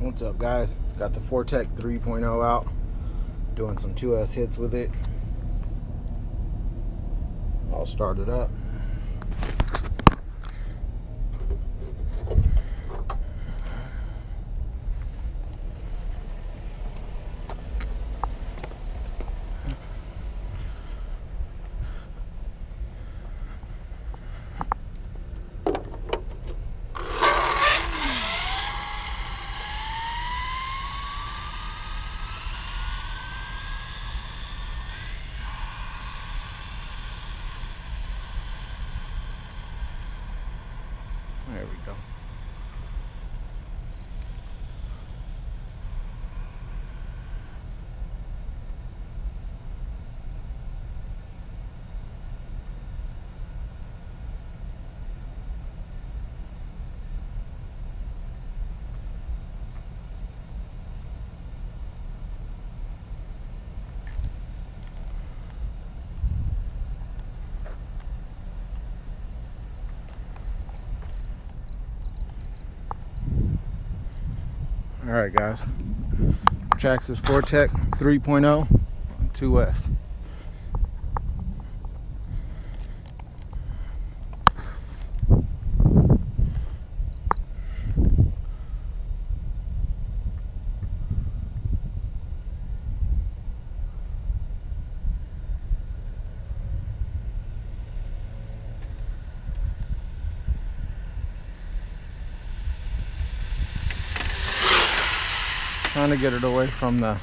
What's up guys? Got the 4-Tec 3.0 out. Doing some 2S hits with it. I'll start it up. We go. All right, guys. Traxxas 4-Tec 3.0 2S. Trying to get it away from the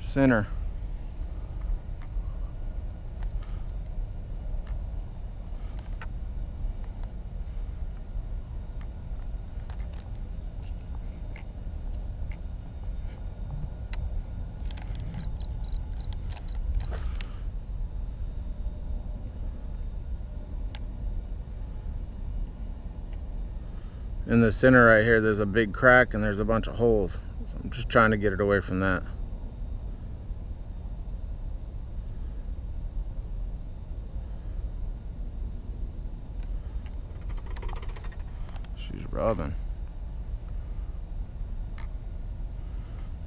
center. In the center right here there's a big crack and there's a bunch of holes. So I'm just trying to get it away from that. She's rubbing.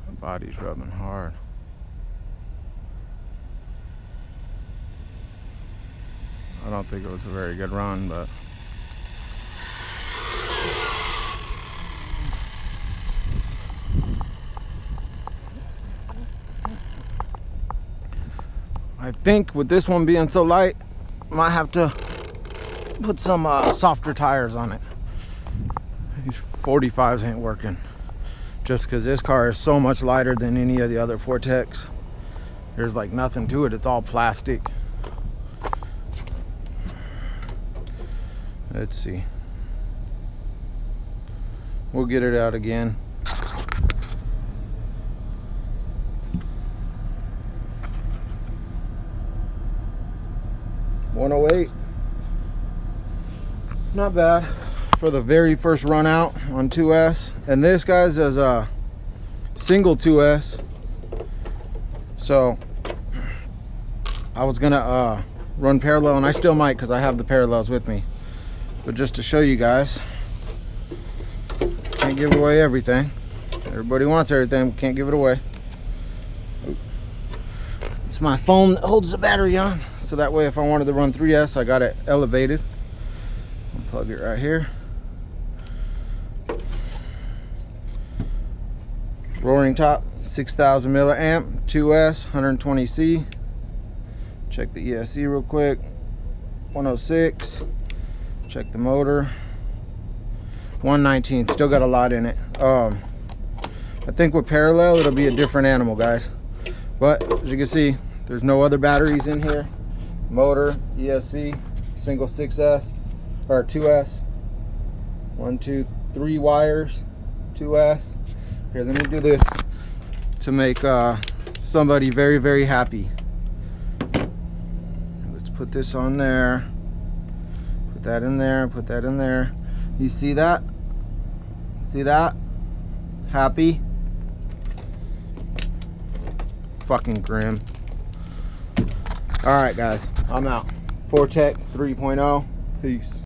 Her body's rubbing hard. I don't think it was a very good run but I think with this one being so light, might have to put some uh, softer tires on it. These 45s ain't working. Just because this car is so much lighter than any of the other 4-Tecs. There's like nothing to it, it's all plastic. Let's see. We'll get it out again. One oh eight. Not bad for the very first run out on 2S. And this guys is a single 2S. So I was gonna uh, run parallel and I still might because I have the parallels with me. But just to show you guys, can't give away everything. Everybody wants everything, can't give it away. It's my phone that holds the battery on. So that way if I wanted to run 3S, I got it elevated. Plug it right here. Roaring top, 6,000 milliamp, 2S, 120C. Check the ESC real quick. 106. Check the motor. 119, still got a lot in it. Um, I think with parallel, it'll be a different animal, guys. But as you can see, there's no other batteries in here. Motor, ESC, single 6S, or 2S. One, two, three wires, 2S. Here, let me do this to make uh, somebody very, very happy. Let's put this on there. Put that in there, put that in there. You see that? See that? Happy? Fucking grim. Alright guys, I'm out. 4-Tec 3.0. Peace.